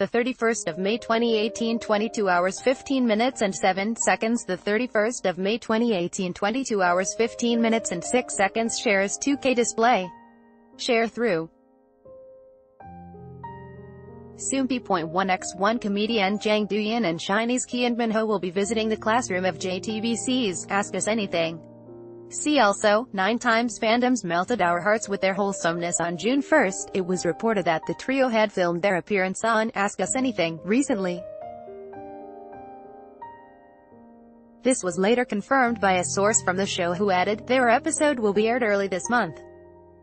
The 31st of May 2018 22 hours 15 minutes and 7 seconds The 31st of May 2018 22 hours 15 minutes and 6 seconds Shares 2K display. Share through. Soompi.1x1 comedian Jang Do Yeon and SHINee's Kian Minho will be visiting the classroom of JTBC's Ask Us Anything. See also, nine times fandoms melted our hearts with their wholesomeness on June 1st, it was reported that the trio had filmed their appearance on Ask Us Anything, recently. This was later confirmed by a source from the show who added, their episode will be aired early this month.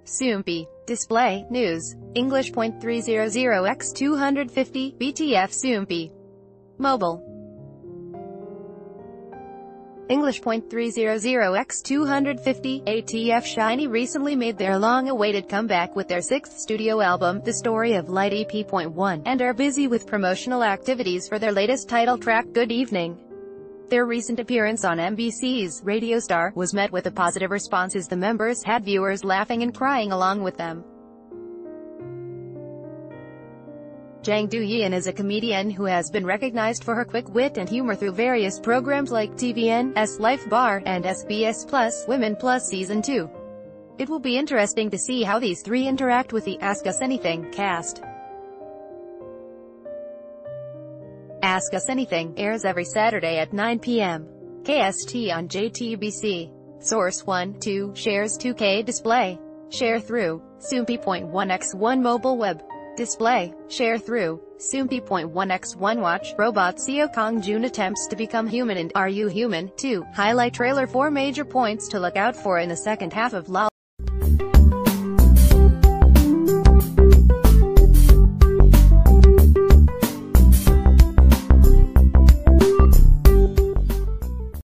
Soompi. Display, News. English point three zero zero x 250, BTF Soompi. Mobile. English point three zero zero x 250, ATF SHINee recently made their long-awaited comeback with their sixth studio album, The Story of Light EP.1, and are busy with promotional activities for their latest title track, Good Evening. Their recent appearance on MBC's Radio Star was met with a positive response as the members had viewers laughing and crying along with them. Jang Do-yeon is a comedian who has been recognized for her quick wit and humor through various programs like TVN's Life Bar, and SBS Plus, Women Plus Season 2. It will be interesting to see how these three interact with the Ask Us Anything cast. Ask Us Anything airs every Saturday at 9 p.m. KST on JTBC. Source 1, 2, shares 2K display. Share through, Soompi.1x1 mobile web. Display, share through, Soompi.1x1 watch, robot Seo Kang Joon attempts to become human and Are You Human? 2, highlight trailer 4 major points to look out for in the second half of LOL.